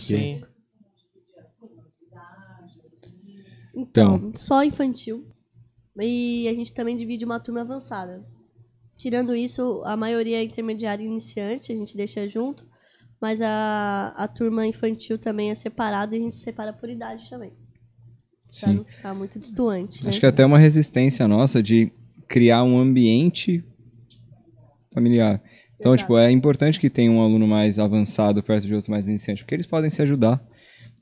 Sim. Então, só infantil. E a gente também divide uma turma avançada. Tirando isso, a maioria é intermediária e iniciante, a gente deixa junto. Mas a, a turma infantil também é separada e a gente separa por idade também. Pra Sim. não ficar muito distoante. Acho né? que até uma resistência nossa de criar um ambiente familiar. Então, Exato. tipo, é importante que tenha um aluno mais avançado perto de outro mais iniciante, porque eles podem se ajudar.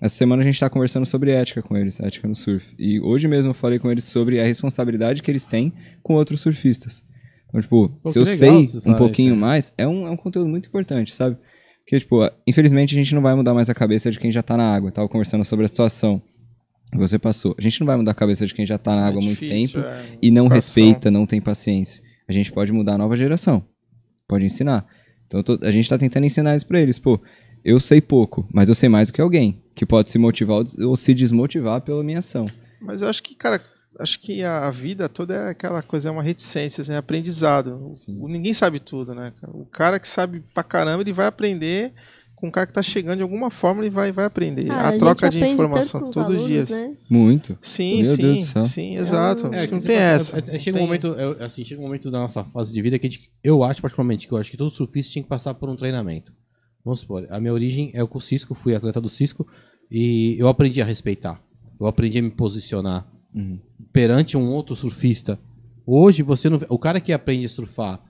Essa semana a gente está conversando sobre ética com eles, ética no surf. E hoje mesmo eu falei com eles sobre a responsabilidade que eles têm com outros surfistas. Então, tipo, Pô, se eu legal sei um pouquinho isso, é. mais, é um, é um conteúdo muito importante, sabe? Porque, tipo, infelizmente a gente não vai mudar mais a cabeça de quem já tá na água. Eu tava conversando sobre a situação que você passou. A gente não vai mudar a cabeça de quem já tá na água há muito difícil, tempo é, e não educação. respeita, não tem paciência. A gente pode mudar a nova geração. Pode ensinar. Então tô- a gente tá tentando ensinar isso pra eles. Pô, eu sei pouco, mas eu sei mais do que alguém que pode se motivar ou se desmotivar pela minha ação. Mas eu acho que, cara, acho que a vida toda é aquela coisa, é uma reticência, assim, é aprendizado. O- Ninguém sabe tudo, né? O cara que sabe pra caramba, ele vai aprender com o cara que tá chegando de alguma forma, ele vai, vai aprender. Ah, a, gente troca de informação todos os dias. Né? Muito. Sim, Meu sim, Deus do céu. sim, exato. É, acho que que não tem fala- essa. é- é- chega um tem- momento, eu- assim, chega um momento da nossa fase de vida que a gente, eu acho particularmente que eu acho que todo surfista tinha que passar por um treinamento. Vamos supor, a minha origem é com o Cisco, fui atleta do Cisco e eu aprendi a respeitar. Eu aprendi a me posicionar Uhum. perante um outro surfista. Hoje você não, o cara que aprende a surfar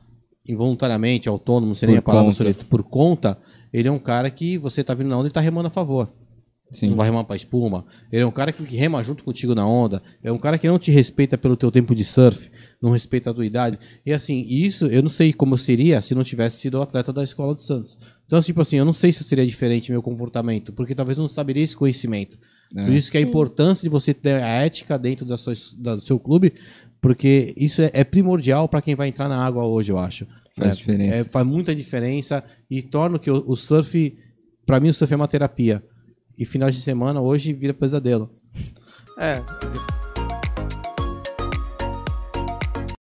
involuntariamente, autônomo, sem nem a palavra conta. por conta, ele é um cara que você tá vindo na onda e tá remando a favor. Sim. Não vai remar pra espuma. Ele é um cara que rema junto contigo na onda. É um cara que não te respeita pelo teu tempo de surf, não respeita a tua idade. E assim, isso eu não sei como seria se não tivesse sido atleta da escola de Santos. Então, tipo assim, eu não sei se seria diferente meu comportamento, porque talvez eu não saberia esse conhecimento. Por isso que a importância de você ter a ética dentro da sua, da- do seu clube, porque isso é, é primordial para quem vai entrar na água hoje, eu acho. Faz É, diferença. é, faz muita diferença e torna que o, o surf, para mim, o surf é uma terapia. E final de semana hoje vira pesadelo. É,